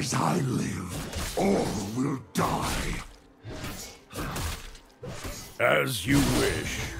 As I live, all will die. As you wish.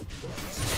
Let's go.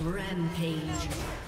Rampage.